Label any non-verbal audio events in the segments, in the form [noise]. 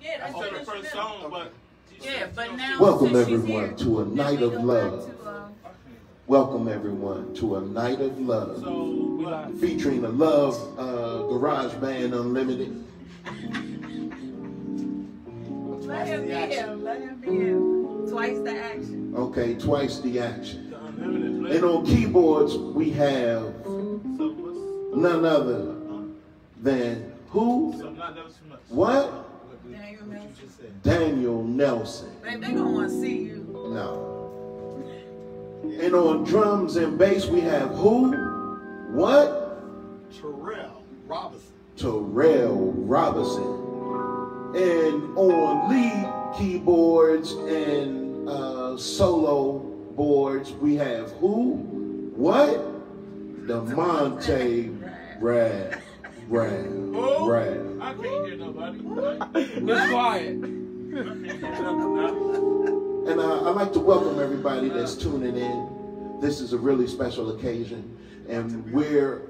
Yeah, that's said the the first song, but. Yeah, but now Welcome everyone here, to a night of love. to, uh, Welcome everyone to a night of love So, what? featuring the Love uh, Garage Band Unlimited. Let him be him. Let him be him. Twice the action. Okay, twice the action. The unlimited play. And on keyboards we have none other than who? so not never too much. What? Daniel Nelson. Daniel Nelson. Babe, they gonna want to see you. No. And on drums and bass we have who? What? Terrel Robinson. Terrel Robinson. And on lead keyboards and uh, solo boards, we have who? What? DeMontae Rabb. Rad. Who? Rad. I can't hear nobody. Right? Be quiet. I can't hear nothing now. And uh, I'd like to welcome everybody that's tuning in. This is a really special occasion. And we're,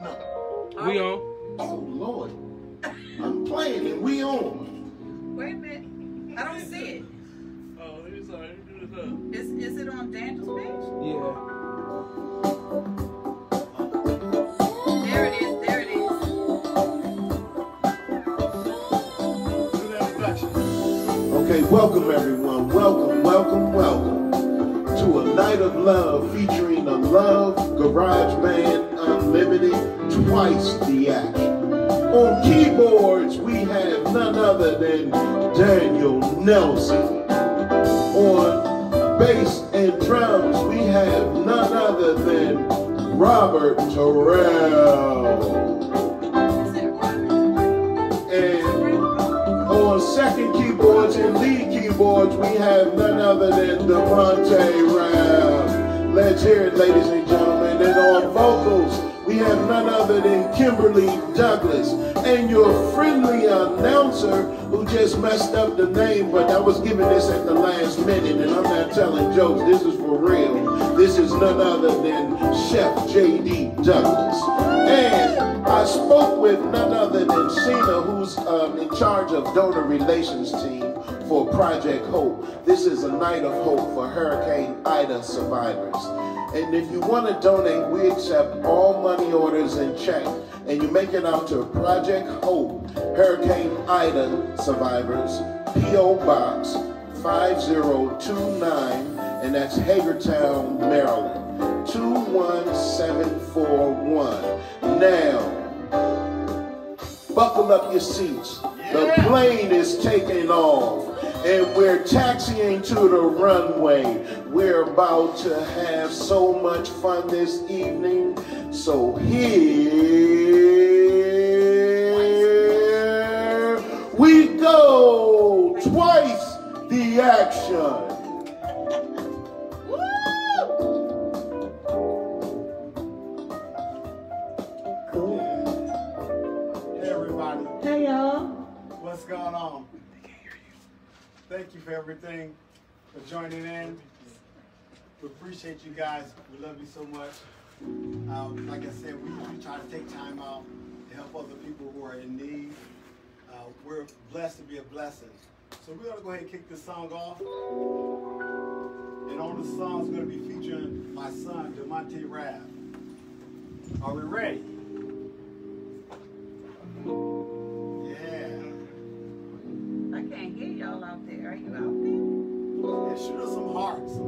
We on. oh Lord, I'm playing and we on. Wait a minute. I don't see it. Oh, he's sorry. Do this up. Is, is it on Daniel's page? Yeah. Welcome everyone. Welcome, welcome, welcome to a night of love featuring the Love Garage Band Unlimited twice the action. On keyboards, we have none other than Daniel Nelson. On bass and drums, we have none other than Robert Terrell. Second keyboards and lead keyboards, we have none other than Devontae Rao. Let's hear it, ladies and gentlemen. And on vocals, we have none other than Kimberly Douglas. And your friendly announcer who just messed up the name, but I was giving this at the last minute, and I'm not telling jokes. This is for real. This is none other than Chef J.D. Douglas. And I spoke with none other than Sheena, who's um, in charge of donor relations team for Project Hope. This is a night of hope for Hurricane Ida survivors. And if you want to donate, we accept all money orders and check. And you make it out to Project Hope, Hurricane Ida survivors, P.O. Box 5029, and that's Hagerstown, Maryland. 21741. Now, buckle up your seats. The plane is taking off. And we're taxiing to the runway. We're about to have so much fun this evening. So here we go. Twice the action. Going on? Thank you for everything, for joining in. We appreciate you guys. We love you so much. Um, like I said, we usually try to take time out to help other people who are in need. Uh, we're blessed to be a blessing. So we're gonna go ahead and kick this song off. And on the song is gonna be featuring my son, DeMontae Rabb. Are we ready? Are you out Yeah, shoot us some hearts.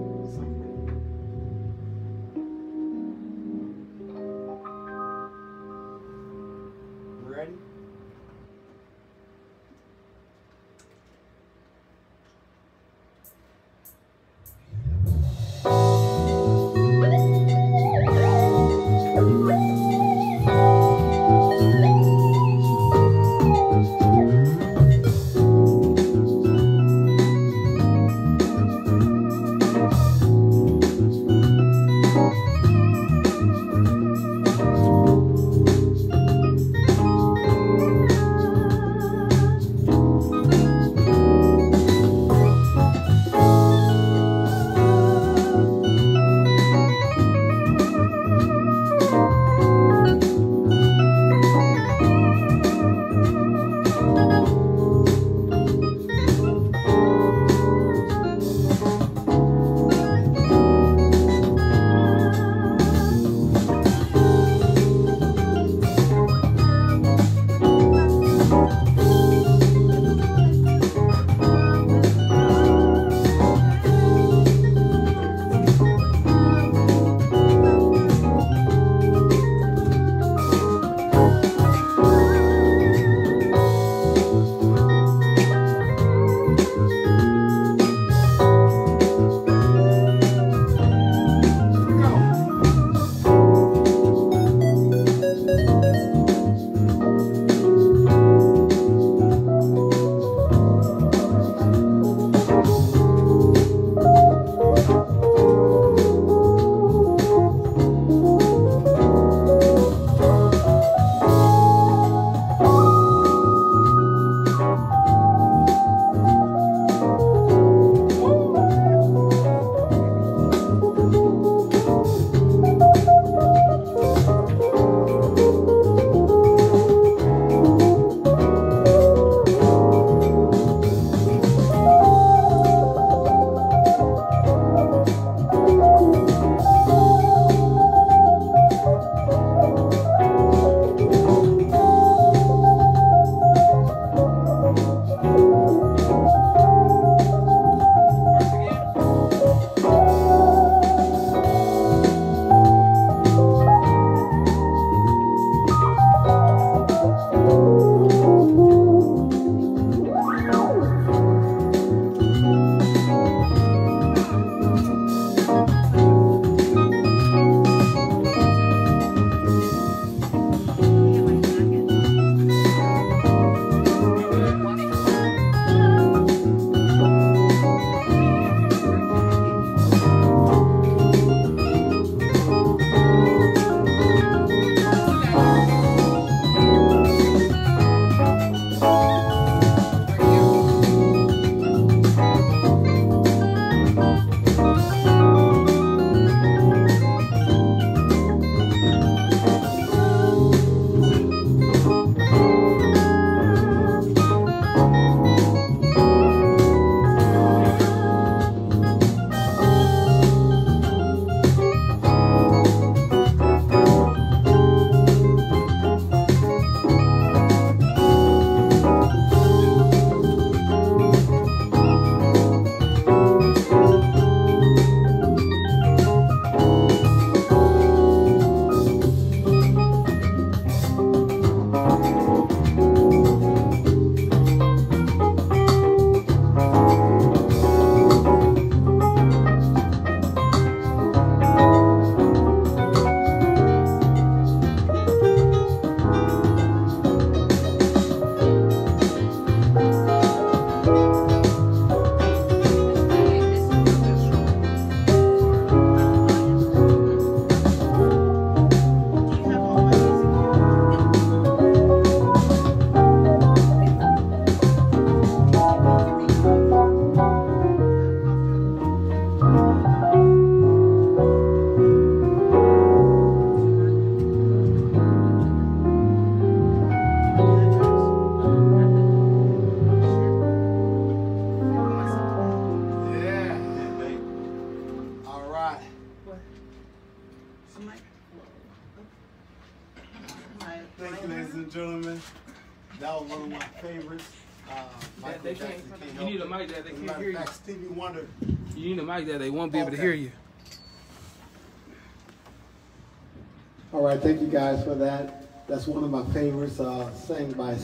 Thank you guys for that. That's one of my favorites, uh, sang by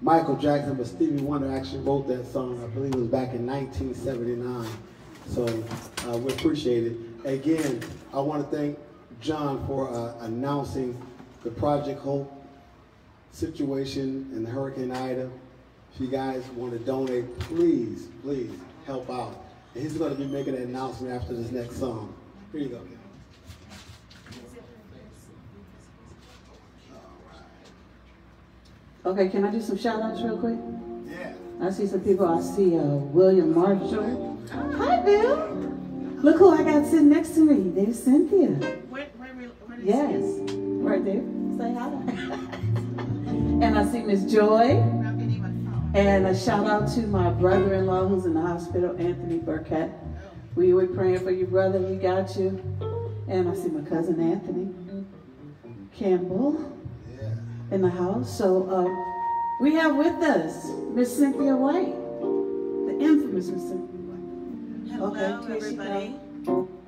Michael Jackson, but Stevie Wonder actually wrote that song. I believe it was back in 1979. So uh, we appreciate it. Again, I want to thank John for uh, announcing the Project Hope situation and the Hurricane Ida. If you guys want to donate, please, please help out. And he's going to be making an announcement after this next song. Here you go. Okay, can I do some shout outs real quick? Yeah. I see some people. I see uh, William Marshall. Hi, Bill. Look who I got sitting next to me. There's Cynthia. Where, where, where is Yes, this? right there. Say hi. [laughs] and I see Miss Joy. How can even phone? And a shout out to my brother in law who's in the hospital, Anthony Burkett. We were praying for you, brother. We got you. And I see my cousin Anthony Campbell Yeah. In the house. So uh, we have with us Miss Cynthia White, the infamous Miss Cynthia White. Hello, Okay, here she everybody.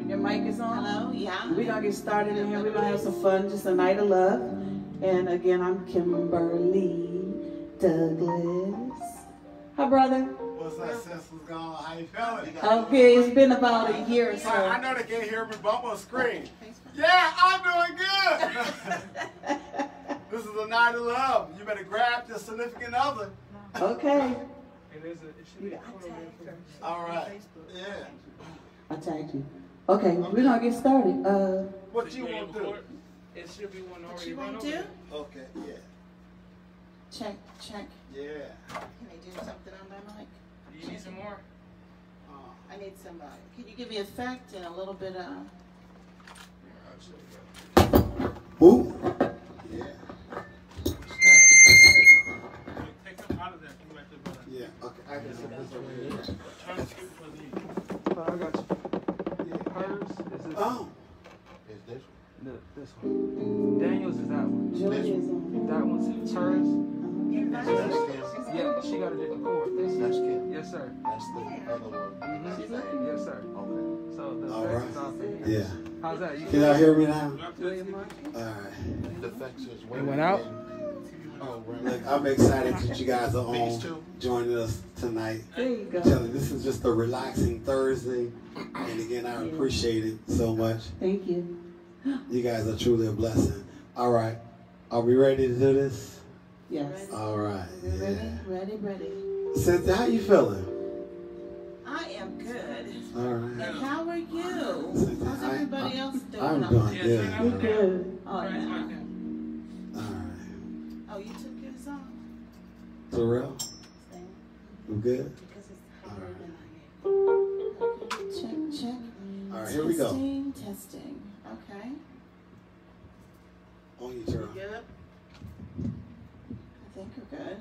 Your mic is on. Hello, yeah. We're gonna get started in here. We're gonna have some fun, just a night of love. And again, I'm Kimberly Douglas. Hi, brother. What's up, sis? What's going on? How you feeling? Okay, it's been about a year or I, I know they can't hear me, but I'm on screen. Yeah, I'm doing good. [laughs] this is a night of love. You better grab your significant other. Okay, And there's a, it should be a photo there for- All right. Yeah. I tagged you. Okay, we're gonna get started. Uh, What you want to do? It should be one already What already you want to do? Okay. Yeah. Check, check. Yeah. Can I do something on my mic? Do you need some more? Uh, I need some, uh, can you give me effect and a little bit, uh, Who? Okay. I can sit this over here. Turn the scoop for the. Oh, I got you. Hers is this, Oh, Is this the, this one. Daniel's is that one. Joy is on. That one's hers. one? That's Kim. Yeah, she got a different cord. This That's is, Kim. yes, sir. That's the other one. Mhm. Yes, sir. Okay. So the All effects right. is off in here. yeah. How's that? You Can y'all hear me now? All right. The fact is, It went out? Oh. Look, I'm excited that you guys are These on joining us tonight. There you go. Telling this is just a relaxing Thursday, and again, I appreciate it so much. Thank you. You guys are truly a blessing. All right, are we ready to do this? Yes. All right. you ready? Yeah. Ready, ready. Cynthia, how you feeling? I am good. All right. And how are you? How's everybody I- else doing? I'm doing Yeah, good. turn that We're one down. good. Oh, Turn Terrel, Same. we good? Because it's harder I am. Okay, check, check. All right, here we go. Testing, testing. Okay. On you, You Terrel. good? I think we're good.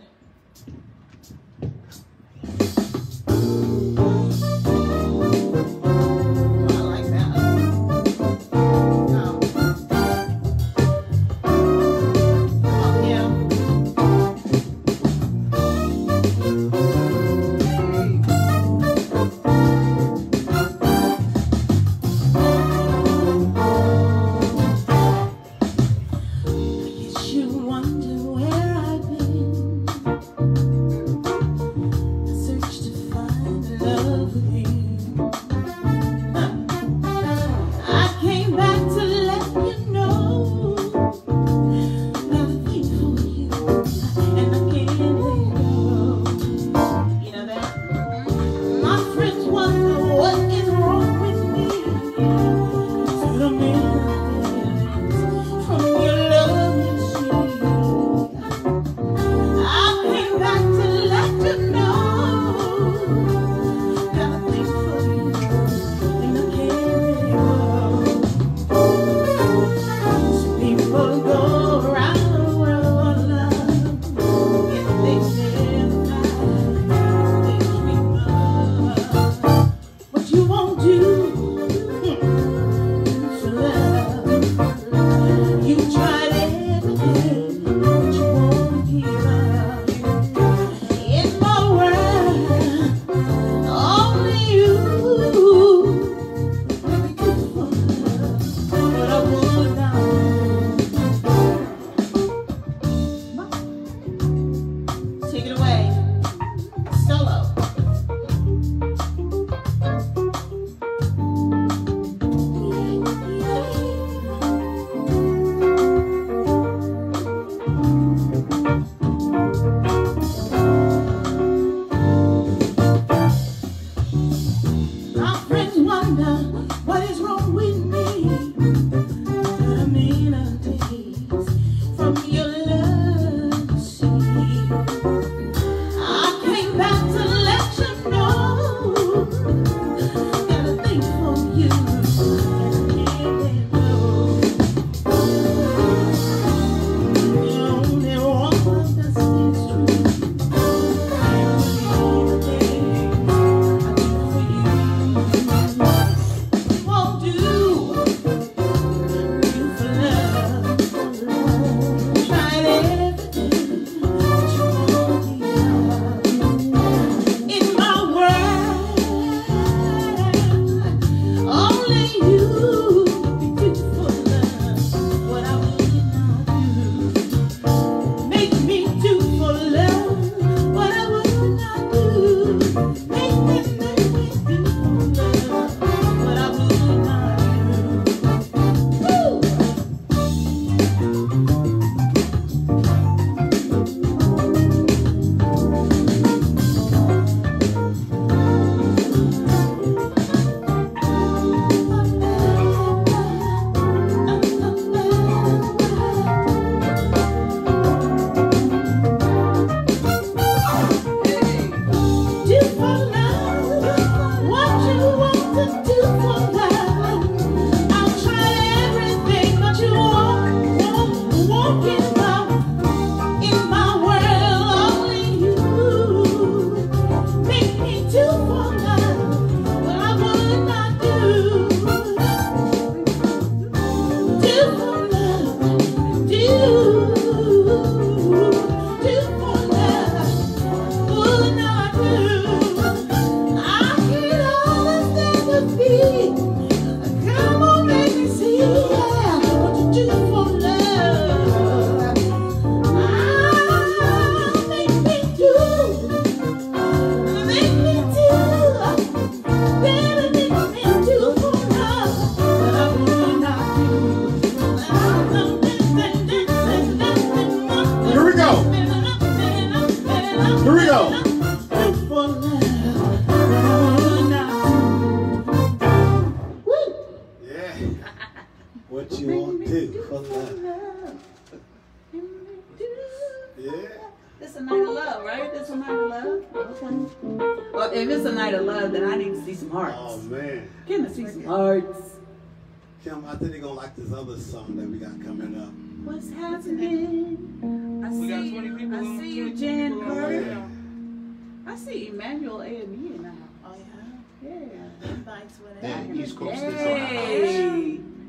Yeah. Whatever. And East Coast is in the house.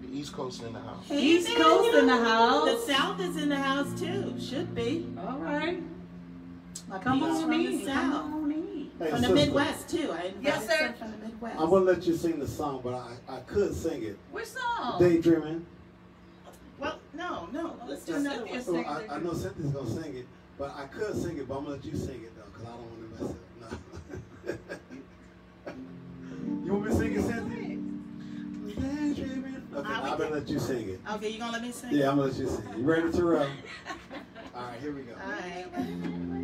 The East Coast in the house. East Coast in the house. The. South is in the house too. Should be. All right. My Come people's on from in. the Come South. on in. Hey, From the sister, Midwest too. I invited Yes, sir. from the Midwest. I'm gonna let you sing the song, but I, I could sing it. Which song? Daydreaming. Well, no, no. Let's do another one. sing. Oh, I, I know Cynthia's gonna sing it, but I could sing it, but I'm gonna let you sing it though, cause I don't want to mess it up. No. [laughs] you want me to I'm gonna let you sing it. Okay, you gonna let me sing? Yeah, I'm gonna let you sing. You ready to roll? [laughs] All right, here we go. All right.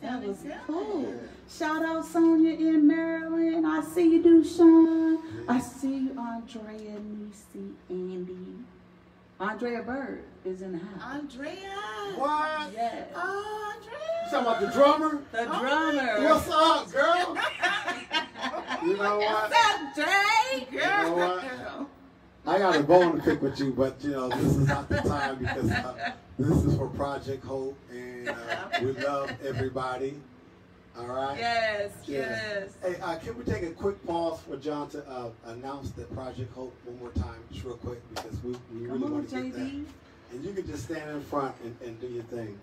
That was cool. Shout out Sonia in Maryland. I see you, Dushan. I see you, Andrea, Nisi, Andy. Andrea Bird is in the house. Andrea. What? Yes. Andrea. You talking about the drummer? The oh, drummer. What's up, girl? [laughs] you know what? What's up, Dre? Girl. You know what? I got a bone to pick with you, but you know this is not the time because uh, this is for Project Hope, and uh, we love everybody. All right. Yes, Yeah. yes. Hey, uh, can we take a quick pause for John to uh, announce the Project Hope one more time, just real quick, because we, we really want to get that. And you can just stand in front and, and do your thing.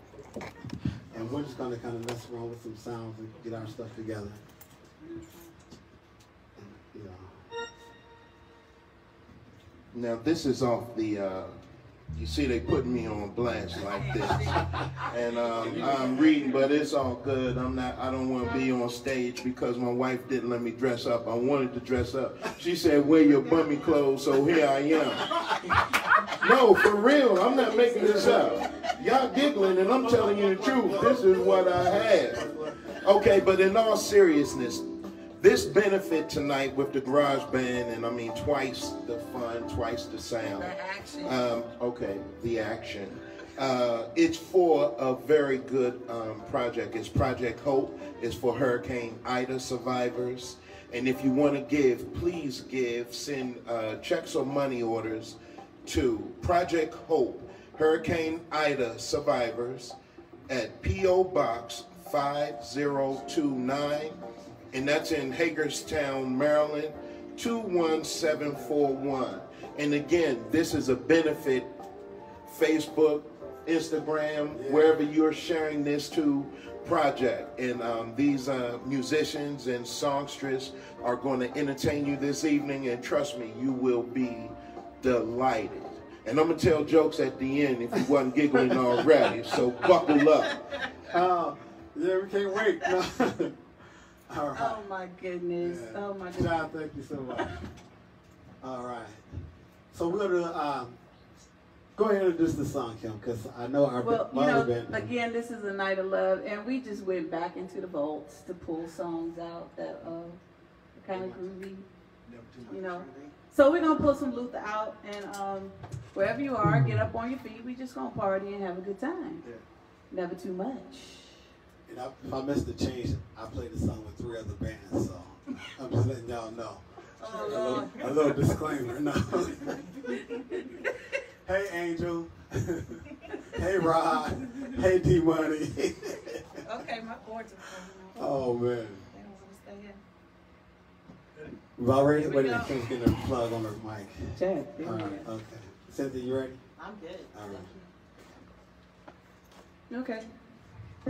And we're just gonna kind of mess around with some sounds and get our stuff together. You know. Now this is off the. Uh, you see, they put me on blast like this, and um, I'm reading, but it's all good. I'm not. I don't want to be on stage because my wife didn't let me dress up. I wanted to dress up. She said, "Wear your bummy clothes." So here I am. No, for real. I'm not making this up. Y'all giggling, and I'm telling you the truth. This is what I had. Okay, but in all seriousness, this benefit tonight with the garage band, and I mean twice the fun, twice the sound. The action. Um, okay, the action. Uh, it's for a very good um, project. It's Project Hope. It's for Hurricane Ida survivors. And if you want to give, please give. Send uh, checks or money orders to Project Hope, Hurricane Ida survivors at P.O. Box 5029 and that's in Hagerstown, Maryland, 21741. And again, this is a benefit, Facebook, Instagram, wherever you're sharing this to project. And um, these uh, musicians and songstress are going to entertain you this evening, and trust me, you will be delighted. And I'm gonna tell jokes at the end if you wasn't giggling [laughs] already. So buckle up. Uh, [laughs] yeah, we can't wait. [laughs] No. All right. Oh my goodness. Yeah. Oh my goodness. John, thank you so much. All right. So we're gonna um, go ahead and introduce the song, Kim, because I know our Well, you know, again, this is a night of love, and we just went back into the vaults to pull songs out that uh, kind of groovy, you know. So we're gonna pull some Luther out, and um, wherever you are, get up on your feet. We just gonna party and have a good time. Yeah. Never too much. And I, if I missed the change, I played the song with three other bands, so I'm just letting y'all know. Oh A little, a little disclaimer, no. hey, Angel. [laughs] hey, Rod. Hey, D Money. Okay, my cords are falling oh man. They don't want to stay in. We've already Here we wait a go. minute, Kim's getting her plug on her mic. Chad, All right, okay. Cynthia, you ready? I'm good. All right. Okay. I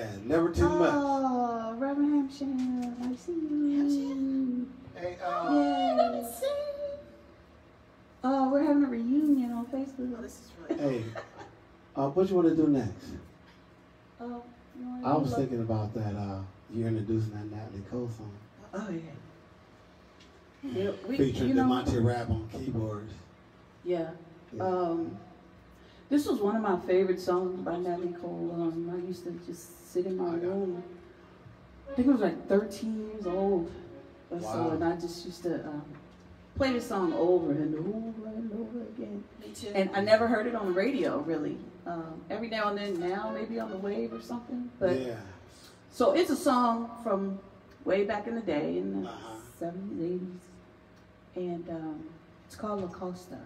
Yeah, never too much. Oh, Reverend Hampshire. I see you. Hey, Yeah. uh, Oh, we're having a reunion on Facebook. Oh, this is really Hey, [laughs] uh, what you want to do next? Oh, you wanna I was like- thinking about that. Uh, you're introducing that Natalie Cole song Oh yeah. Yeah, we, featuring you know, DeMontae Rabb on keyboards. Yeah. Yeah. Um, this was one of my favorite songs by Natalie Cole. Um, I used to just sit in my room. I think I was like 13 years old or so, and I just used to um, play the song over and over and over again. Me too. And I never heard it on the radio, really. Um, every now and then, now maybe on the wave or something. But yeah. so it's a song from way back in the day, in the Uh-huh. 70s, 80s. And um, it's called La Costa.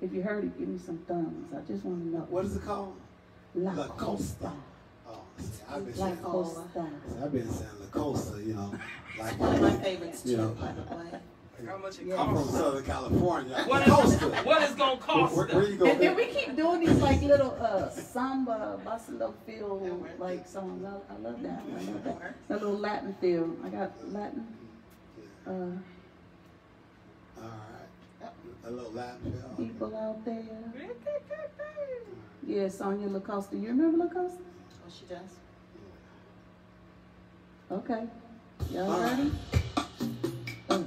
If you heard it, give me some thumbs. I just want to know. What is it called? La, La Costa. Costa. Oh, see, I've been La saying, Costa. I've been saying La Costa, you know, [laughs] like One of my favorites You too, know. by the way. How much it Yeah. I'm from? Southern California. What La is, Costa. what is gonna cost Where, them? where you go? And then we keep doing these like little uh, samba, bossa nova feel like songs. I, I love that. I love that. That little Latin feel. I got Latin. Uh, All right. A little Latin feel. people out there. Yeah, Sonia Lacosta. You remember Lacosta? Oh, she does. Okay. Y'all ready? Oh, oh.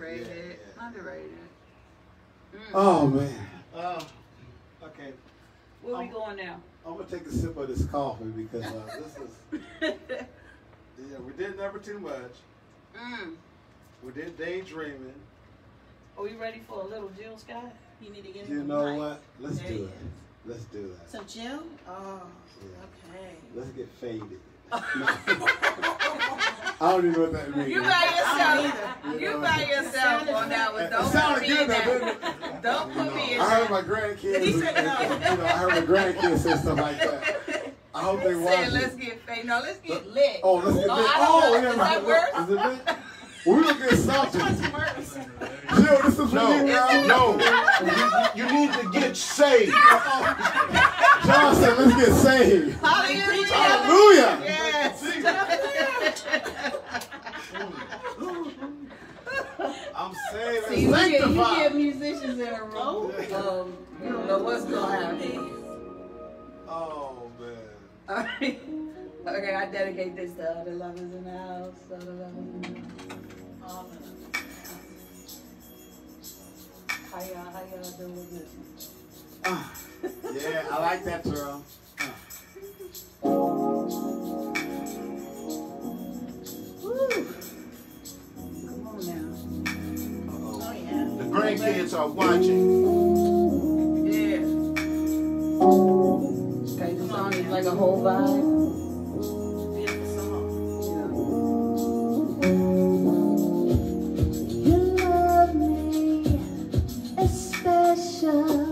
Underrated. yeah, yeah. Underrated. Mm. Oh man, Uh, okay, Where we going now? I'm gonna take a sip of this coffee because uh, this is. [laughs] yeah, we did never too much. mm. We did daydreaming. Are we ready for a little Jill Scott? You need to get You in know the mic. what? Let's There do he it. is. Let's do that. So Jill? Oh, Yeah. okay. Let's get faded. I don't even know what that means. You by yourself. You You know. by yourself on that one. Don't sounded put me good in though, that. didn't? Don't put me in I heard my grandkids, He said no. know, I heard my grandkids say stuff like that. I hope they watch Say, let's get fake. No, let's get lit. Oh, let's get oh, lit. I Oh, don't know. yeah, Is that worse? Is it lit? Well, we gonna get something. What's worse? Jill, this is No, for you, girl. no. You, [laughs] you need to get saved. John said, let's get saved. Hallelujah. Hallelujah. Yes. I'm saved See, and you get, you get musicians in a room. Um, you don't know what's gonna happen. Oh, man. All right. [laughs] Okay, I dedicate this to all the lovers in the house. All the lovers in the house. How y'all, how y'all doing with this? Ah, yeah, I like that, girl. Woo. Come on now. Oh yeah. The grandkids are watching. Yeah. Okay, the song is like a whole vibe. じ。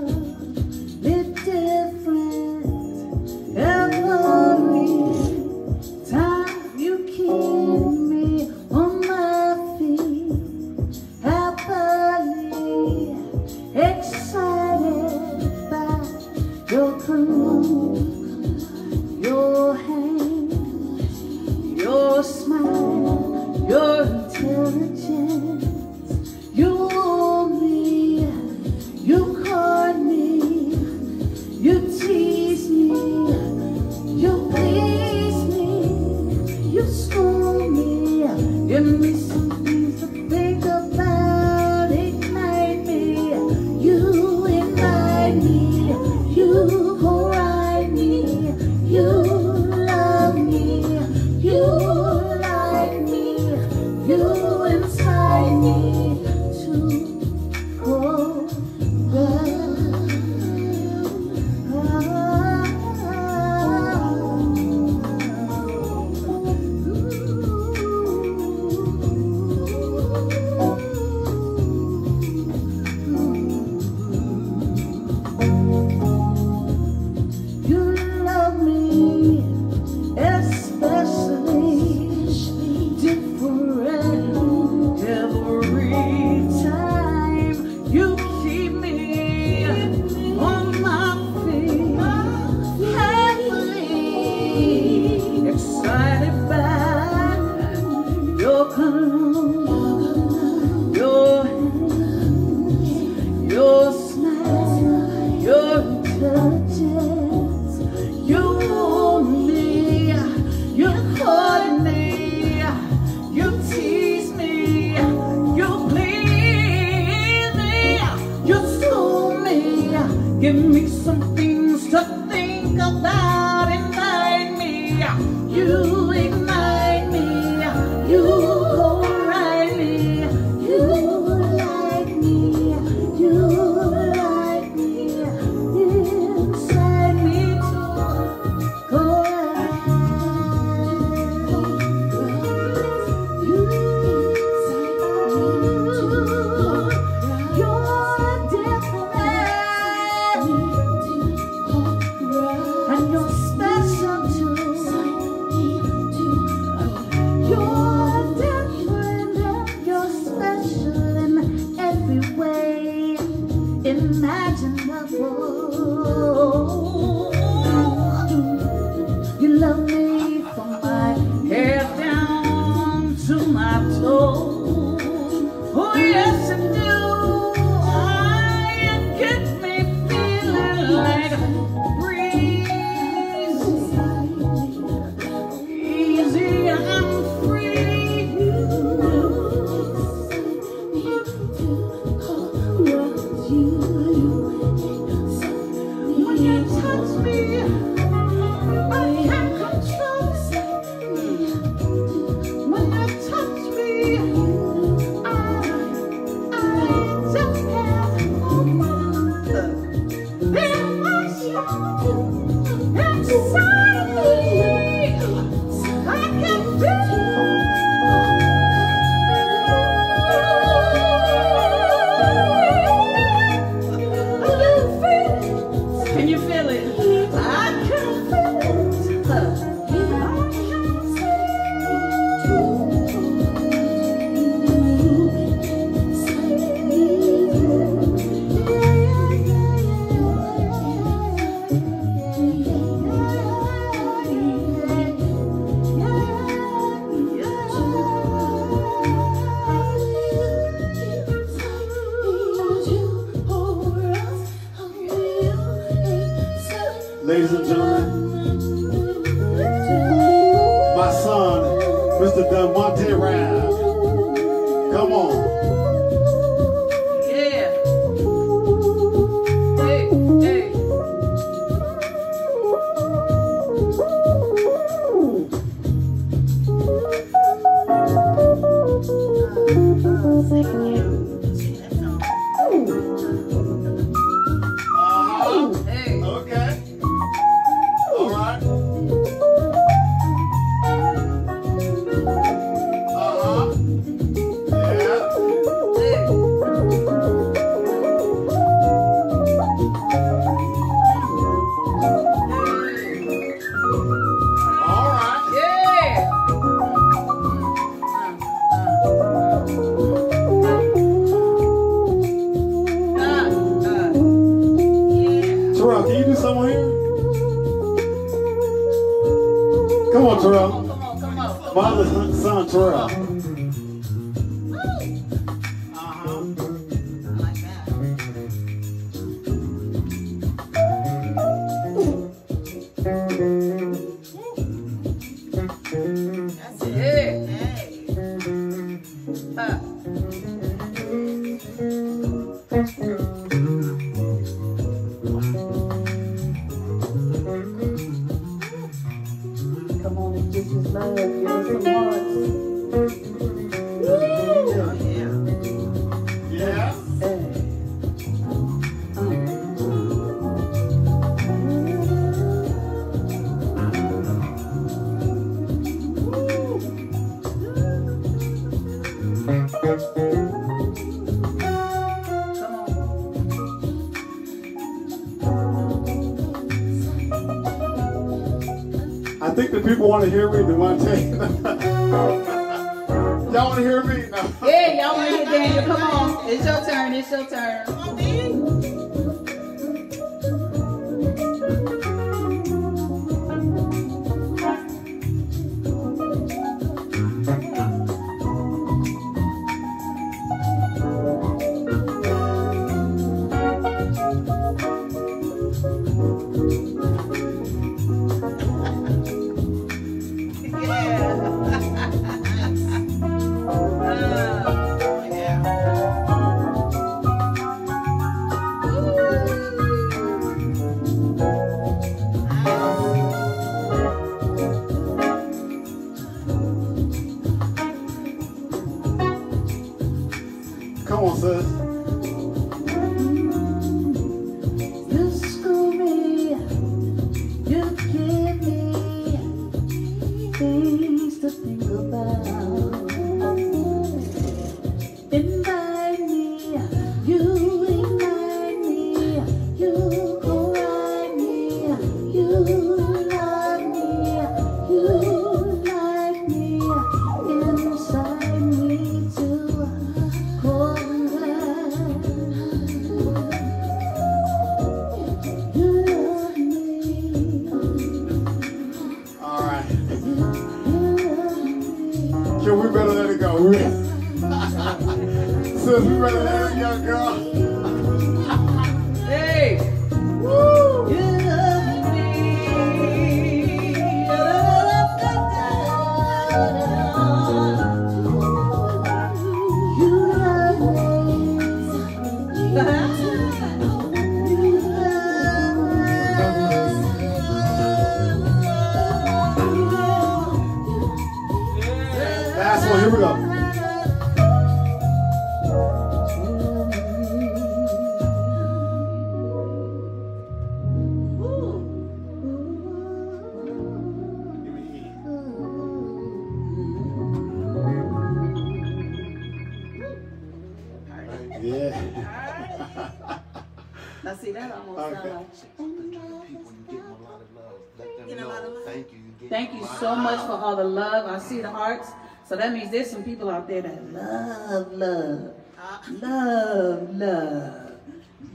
I think the people want to hear me, They want to hear me. [laughs] y'all want to hear me? No. Yeah, y'all want to hear Daniel. Come on. It's your turn. It's your turn. 啊 So that means there's some people out there that love, love, Ah. love, love.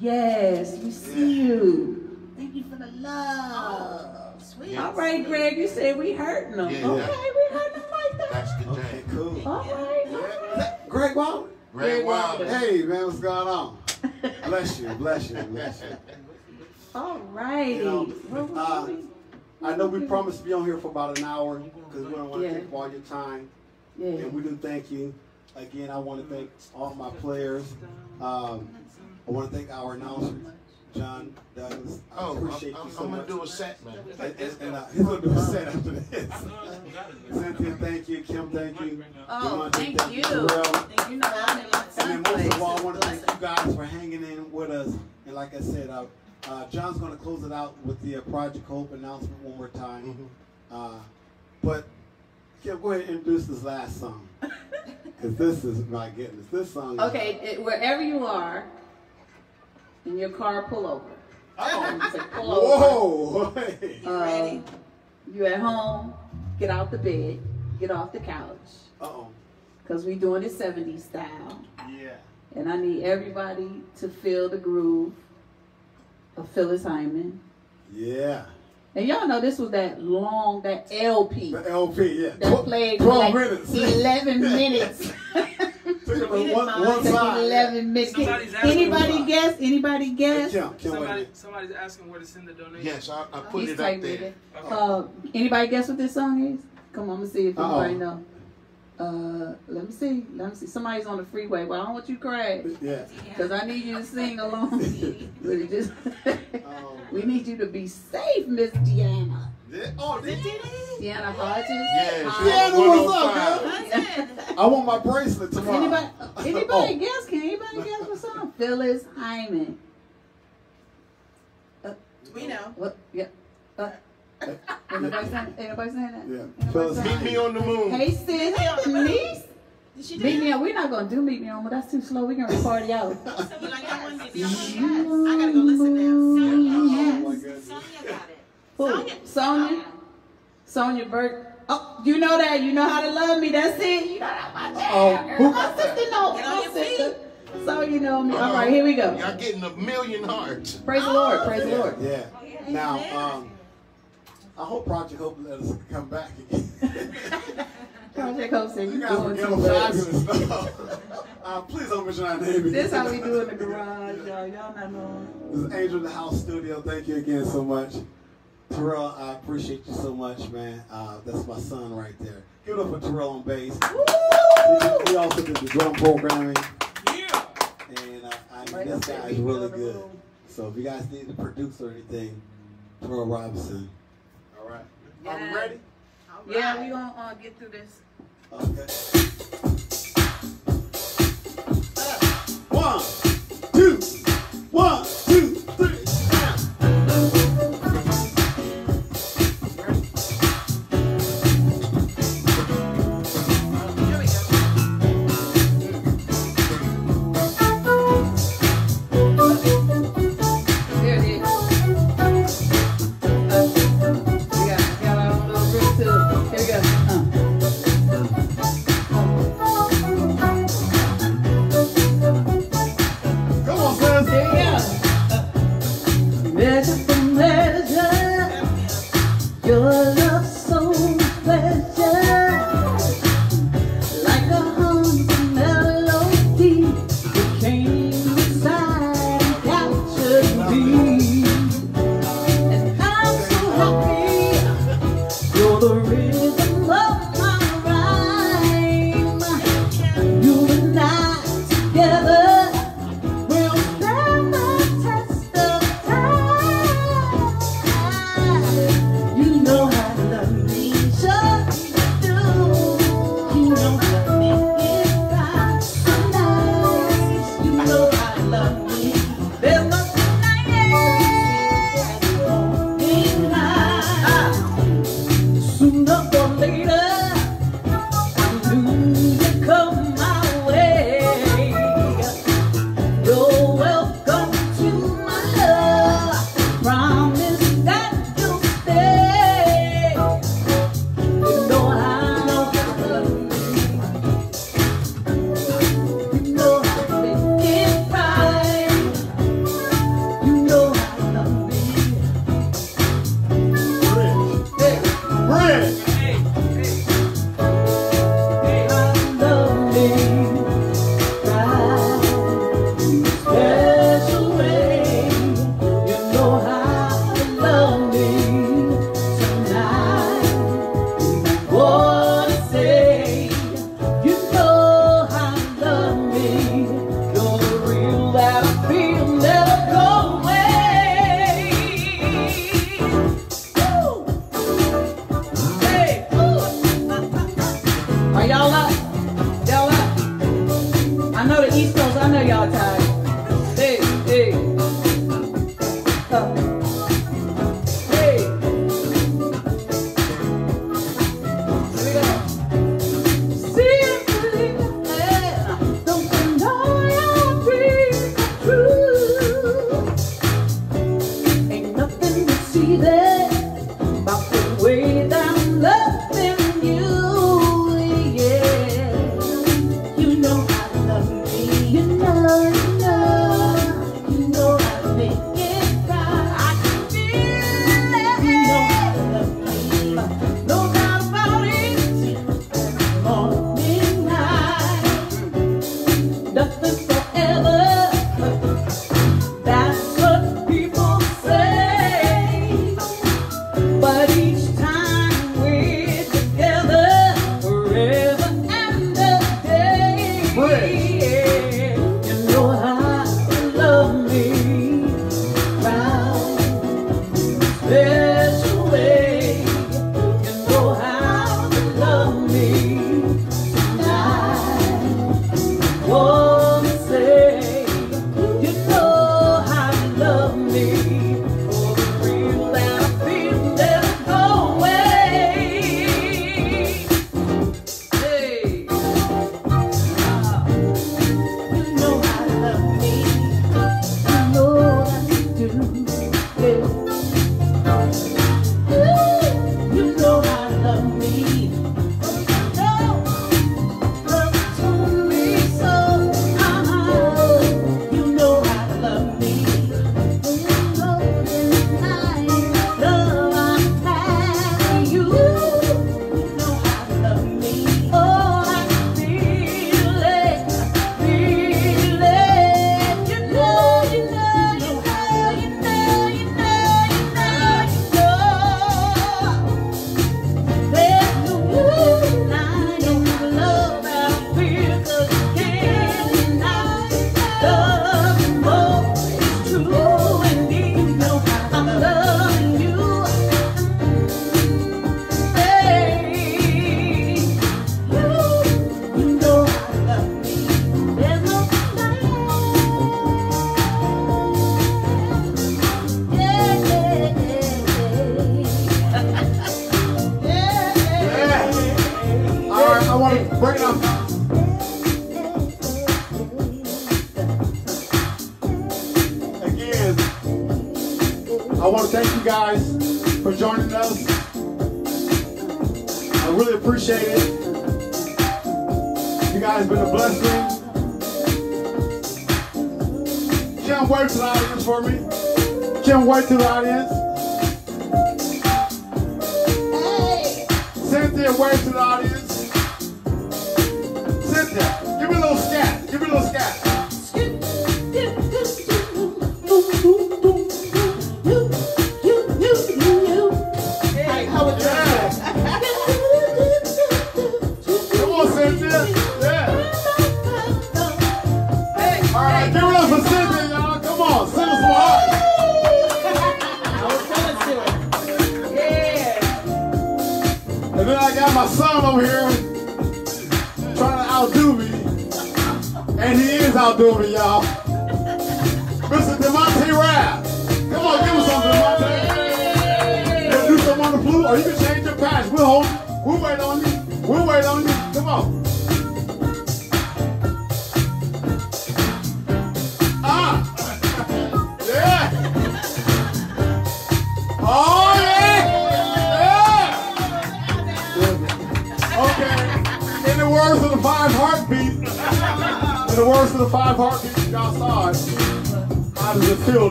Yes, we see you. Thank you for the love. Sweet. All right, Greg, you said we hurting them. Yeah, okay, that- we hurting them like that. That's the Okay, day. cool. All right, all right. Greg Wilder. Greg Wilder. Hey, man, what's going on? [laughs] Bless you, bless you, bless you. All righty. You know, uh, I know we promised to be on here for about an hour because we don't want to Yeah. take all your time. Yeah. And we do thank you. Again, I want to thank all my players. Um, I want to thank our announcer, John Douglas. I Oh, I'm, appreciate I'm, you so I'm gonna do a set, man. [laughs] And, and, and, uh, he's going to do a set after this. No, you got it. Cynthia, thank you. Kim, thank you. Oh, DeMontae, thank you. Terrel. You know, I'm And then most of all, I want to thank you guys for hanging in with us. And like I said, uh, uh, John's going to close it out with the uh, Project Hope announcement one more time. Mhm. Uh, but Kim, go ahead and introduce this last song. [laughs] Because this is, my goodness, this song is... Okay, it, wherever you are, in your car, pull over. Um, say, pull over. Whoa! Hey. Um, you at home, get out the bed, get off the couch, Uh-oh. because we doing it 70s style. Yeah. And I need everybody to feel the groove of Phyllis Hyman. Yeah. And y'all know this was that long, that LP The LP, yeah. that Tw- played for 12 like minutes. 11 [laughs] minutes. [laughs] Took it We on didn't one, one side. 11 minutes. Somebody's asking Anybody guess? Anybody Hey, guess? Kim, Kim, Somebody, somebody's asking where to send the donation. Yes, I, I put He's it up there. it. Uh, anybody guess what this song is? Come on, let's see if Uh-oh. anybody know. Uh, let me see. Let me see. Somebody's on the freeway. Well, I don't want you to cry Yeah. because I need you to sing along. [laughs] [laughs] Really just- Um, [laughs] we need you to be safe, Miss Deanna. yeah. Oh, did you? Deanna Hodges. Yeah, Hi. she Yeah, on what's up, 105. I want my bracelet tomorrow. Anybody? Anybody Oh. guess? Can anybody guess what song? Phyllis Hyman. We know. What? Yeah. Uh, ain't nobody saying? Ain't nobody saying that? Yeah. Ain't nobody Phyllis Meet that? me on the moon. Hey sis, niece. Did she do Meet me on. We're not gonna do meet me on, but that's too slow. We're gonna party out. [laughs] So like that one? Did you like that? I gotta go listen now. Oh, my goodness. Sonia got it. Who? Sonya. Sonya. Sonya Burke. Oh, you know that. You know how to love me. That's it. You know that my Oh, jam. who girl. My sister know. Get on My your sister. So you know me. All right, here we go. Y'all getting a million hearts. Praise the Lord. Praise the Lord. Yeah. Now, um, I hope Project Hope let us come back again. [laughs] Project Hope said you you guys were doing too much. stuff. [laughs] Uh, please don't mention our name again. This how we do in the garage, y'all. Y'all not knowing. This is Angel in the House Studio. Thank you again so much. Terrel, I appreciate you so much, man. Uh, that's my son right there. Give it up for Terrel on bass. He, he also did the drum programming, Yeah. and uh, I mean, Right this guy is really good. So if you guys need to produce or anything, Terrel Robinson. All right. Are we Yeah. ready? Yeah, we gonna uh, get through this. Okay.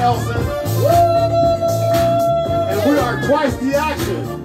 Nelson. And we are twice the action.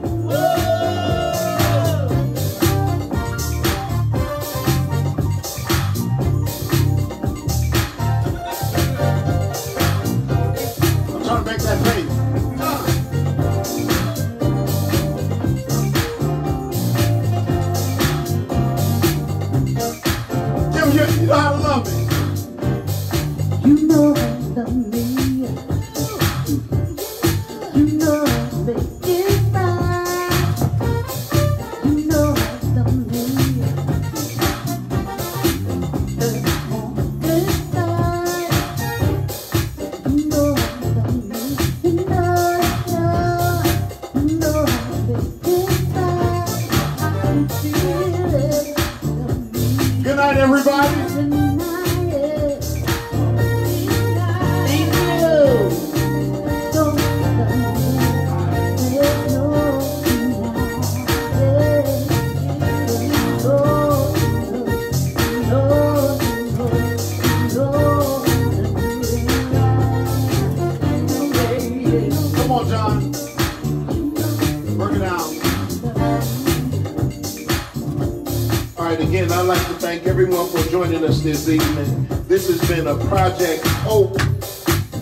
joining us this evening. This has been a Project Hope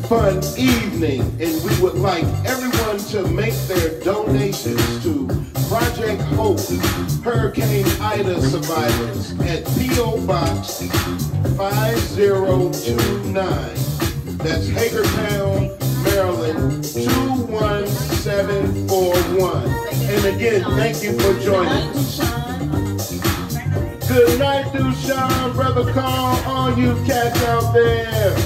fun evening, and we would like everyone to make their donations to Project Hope Hurricane Ida Survivors at P.O. Box 5029. That's Hagerstown, Maryland 21741. And again, thank you for joining us. brother Carl, all you cats out there.